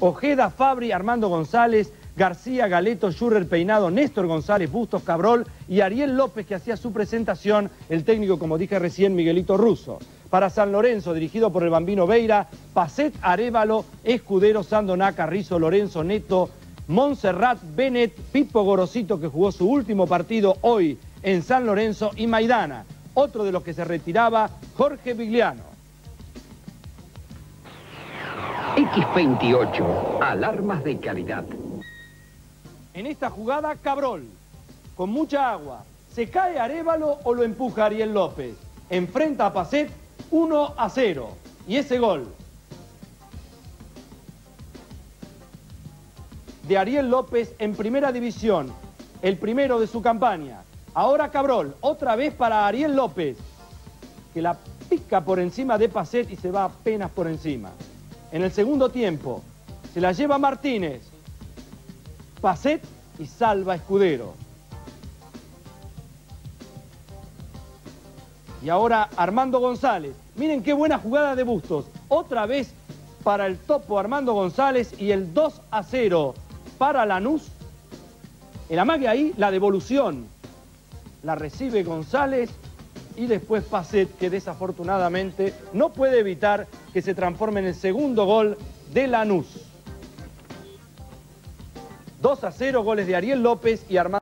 Ojeda, Fabri, Armando González, García, Galeto, Schurrer, Peinado, Néstor González, Bustos, Cabrol y Ariel López que hacía su presentación, el técnico, como dije recién, Miguelito Russo. Para San Lorenzo, dirigido por el Bambino Veira, Pacet, Arevalo, Escudero, Sandoná, Carrizo, Lorenzo, Neto, Montserrat, Bennett, Pipo Gorosito que jugó su último partido hoy en San Lorenzo y Maidana. Otro de los que se retiraba, Jorge Vigliano. X28, alarmas de calidad. En esta jugada, Cabrol, con mucha agua. ¿Se cae Arevalo o lo empuja Ariel López? Enfrenta a Pacet 1 a 0. Y ese gol de Ariel López en primera división, el primero de su campaña. Ahora Cabrol, otra vez para Ariel López, que la pica por encima de Pacet y se va apenas por encima. En el segundo tiempo, se la lleva Martínez, Pacet y salva Escudero. Y ahora Armando González. Miren qué buena jugada de Bustos. Otra vez para el topo Armando González y el 2 a 0 para Lanús. El amague ahí, la devolución. La recibe González y después Pacet, que desafortunadamente no puede evitar que se transforme en el segundo gol de Lanús. 2 a 0, goles de Ariel López y Armando.